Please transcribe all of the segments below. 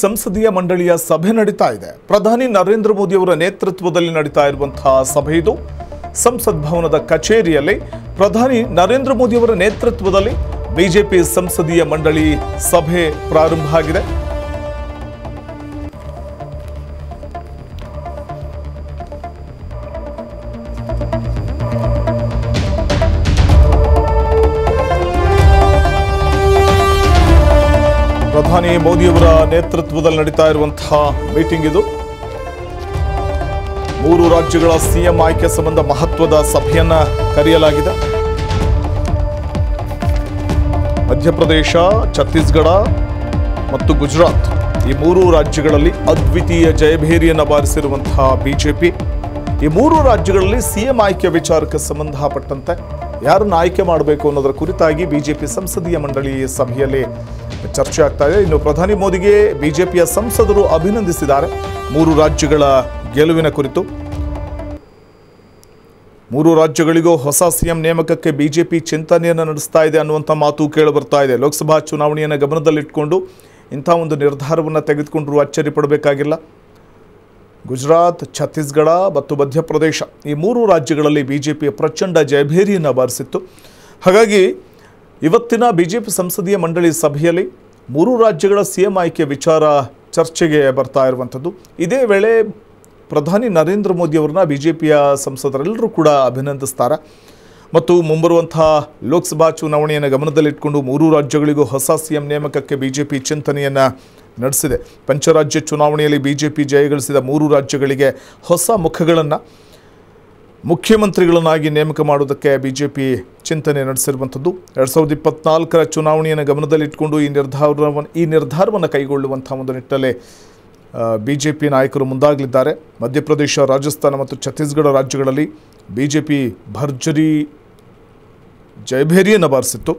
ಸಂಸದೀಯ ಮಂಡಳಿಯ ಸಭೆ ನಡೀತಾ ಇದೆ. ಪ್ರಧಾನಿ ನರೇಂದ್ರ ಮೋದಿ ಅವರ ನೇತೃತ್ವದಲ್ಲಿ ನಡೀತಾ ಇರುವಂತಹ ಸಭೆ ಇದು. ಸಂಸತ್ ಭವನದ ಕಚೇರಿಯಲ್ಲಿ ಪ್ರಧಾನಿ ನರೇಂದ್ರ ಮೋದಿ ಅವರ ನೇತೃತ್ವದಲ್ಲಿ ಬಿಜೆಪಿ ಸಂಸದೀಯ ಮಂಡಳಿ ಸಭೆ ಪ್ರಾರಂಭ ಆಗಿದೆ. ಪ್ರಧಾನಿ ಮೋದಿಯವರ ನೇತೃತ್ವದಲ್ಲಿ ನಡೀತಾ ಇರುವಂತಹ ಮೀಟಿಂಗ್ ಇದು. ಮೂರು ರಾಜ್ಯಗಳ ಸಿಎಂ ಆಯ್ಕೆ ಸಂಬಂಧ ಮಹತ್ವದ ಸಭೆಯನ್ನ ಕರೆಯಲಾಗಿದೆ. ಮಧ್ಯಪ್ರದೇಶ, ಛತ್ತೀಸ್ಗಢ ಮತ್ತು ಗುಜರಾತ್ ಈ ಮೂರು ರಾಜ್ಯಗಳಲ್ಲಿ ಅದ್ವಿತೀಯ ಜಯಭೇರಿಯನ್ನು ಬಾರಿಸಿರುವಂತಹ ಬಿಜೆಪಿ. ಈ ಮೂರು ರಾಜ್ಯಗಳಲ್ಲಿ ಸಿಎಂ ಆಯ್ಕೆ ವಿಚಾರಕ್ಕೆ ಸಂಬಂಧಪಟ್ಟಂತೆ ಯಾರನ್ನು ಆಯ್ಕೆ ಮಾಡಬೇಕು ಅನ್ನೋದರ ಕುರಿತಾಗಿ ಬಿಜೆಪಿ ಸಂಸದೀಯ ಮಂಡಳಿ ಸಭೆಯಲ್ಲಿ ಚರ್ಚೆ ಆಗ್ತಾ ಇದೆ. ಇನ್ನು ಪ್ರಧಾನಿ ಮೋದಿಗೆ ಬಿಜೆಪಿಯ ಸಂಸದರು ಅಭಿನಂದಿಸಿದ್ದಾರೆ. ಮೂರು ರಾಜ್ಯಗಳ ಗೆಲುವಿನ ಕುರಿತು. ಮೂರು ರಾಜ್ಯಗಳಿಗೂ ಹೊಸ ಸಿಎಂ ನೇಮಕಕ್ಕೆ ಬಿಜೆಪಿ ಚಿಂತನೆಯನ್ನು ನಡೆಸ್ತಾ ಇದೆ ಅನ್ನುವಂಥ ಮಾತು ಕೇಳಿ ಬರ್ತಾ ಇದೆ. ಲೋಕಸಭಾ ಚುನಾವಣೆಯನ್ನು ಗಮನದಲ್ಲಿಟ್ಟುಕೊಂಡು ಇಂಥ ಒಂದು ನಿರ್ಧಾರವನ್ನು ತೆಗೆದುಕೊಂಡರೂ ಅಚ್ಚರಿ ಪಡಬೇಕಾಗಿಲ್ಲ. ಗುಜರಾತ್, ಛತ್ತೀಸ್ಗಢ ಮತ್ತು ಮಧ್ಯಪ್ರದೇಶ. ಈ ಮೂರು ರಾಜ್ಯಗಳಲ್ಲಿ ಬಿಜೆಪಿ ಪ್ರಚಂಡ ಜಯಭೇರಿಯನ್ನು ಬಾರಿಸಿತ್ತು. ಹಾಗಾಗಿ ಇವತ್ತಿನ ಬಿಜೆಪಿ ಸಂಸದೀಯ ಮಂಡಳಿ ಸಭೆಯಲ್ಲಿ ಮೂರು ರಾಜ್ಯಗಳ ಸಿ ಎಂ ಆಯ್ಕೆ ವಿಚಾರ ಚರ್ಚೆಗೆ ಬರ್ತಾ ಇರುವಂಥದ್ದು. ಇದೇ ವೇಳೆ ಪ್ರಧಾನಿ ನರೇಂದ್ರ ಮೋದಿ ಜೆ ಪಿಯ ಸಂಸದರೆಲ್ಲರೂ ಕೂಡ ಅಭಿನಂದಿಸ್ತಾರೆ. ಮತ್ತು ಮುಂಬರುವಂತಹ ಲೋಕಸಭಾ ಚುನಾವಣೆಯನ್ನು ಗಮನದಲ್ಲಿಟ್ಟುಕೊಂಡು ಮೂರು ರಾಜ್ಯಗಳಿಗೂ ಹೊಸ ಸಿ ಎಂ ನೇಮಕಕ್ಕೆ ಬಿಜೆಪಿ ಚಿಂತನೆಯನ್ನು ನಡೆಸಿದೆ. ಪಂಚರಾಜ್ಯ ಚುನಾವಣೆಯಲ್ಲಿ ಬಿಜೆಪಿ ಜಯಗಳಿಸಿದ ಮೂರು ರಾಜ್ಯಗಳಿಗೆ ಹೊಸ ಮುಖಗಳನ್ನು ಮುಖ್ಯಮಂತ್ರಿಗಳನ್ನಾಗಿ ನೇಮಕ ಮಾಡುವುದಕ್ಕೆ ಬಿಜೆಪಿ ಚಿಂತನೆ ನಡೆಸಿರುವಂಥದ್ದು. ಎರಡು ಸಾವಿರದ ಇಪ್ಪತ್ನಾಲ್ಕರ ಚುನಾವಣೆಯನ್ನು ಗಮನದಲ್ಲಿಟ್ಟುಕೊಂಡು ಈ ನಿರ್ಧಾರವನ್ನು ಈ ನಿರ್ಧಾರವನ್ನು ಕೈಗೊಳ್ಳುವಂಥ ಒಂದು ನಿಟ್ಟಲ್ಲಿ ಬಿಜೆಪಿ ನಾಯಕರು ಮುಂದಾಗಲಿದ್ದಾರೆ. ಮಧ್ಯಪ್ರದೇಶ, ರಾಜಸ್ಥಾನ ಮತ್ತು ಛತ್ತೀಸ್ಗಢ ರಾಜ್ಯಗಳಲ್ಲಿ ಬಿಜೆಪಿ ಭರ್ಜರಿ ಜಯಭೇರಿಯನ್ನು ಬಾರಿಸಿತ್ತು.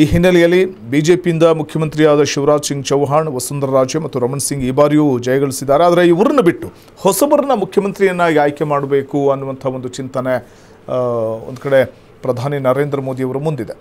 ಈ ಹಿನ್ನೆಲೆಯಲ್ಲಿ ಬಿಜೆಪಿಯಿಂದ ಮುಖ್ಯಮಂತ್ರಿಯಾದ ಶಿವರಾಜ್ ಸಿಂಗ್ ಚೌಹಾಣ್, ವಸುಂಧರಾ ರಾಜೆ ಮತ್ತು ರಮಣ್ ಸಿಂಗ್ ಈ ಬಾರಿಯೂ ಜಯಗಳಿಸಿದ್ದಾರೆ ಆದರೆ ಇವರನ್ನು ಬಿಟ್ಟು ಹೊಸಬರನ್ನ ಮುಖ್ಯಮಂತ್ರಿಯನ್ನಾಗಿ ಆಯ್ಕೆ ಮಾಡಬೇಕು ಅನ್ನುವಂಥ ಒಂದು ಚಿಂತನೆ ಒಂದು ಕಡೆ ಪ್ರಧಾನಿ ನರೇಂದ್ರ ಮೋದಿಯವರ ಮುಂದಿದೆ.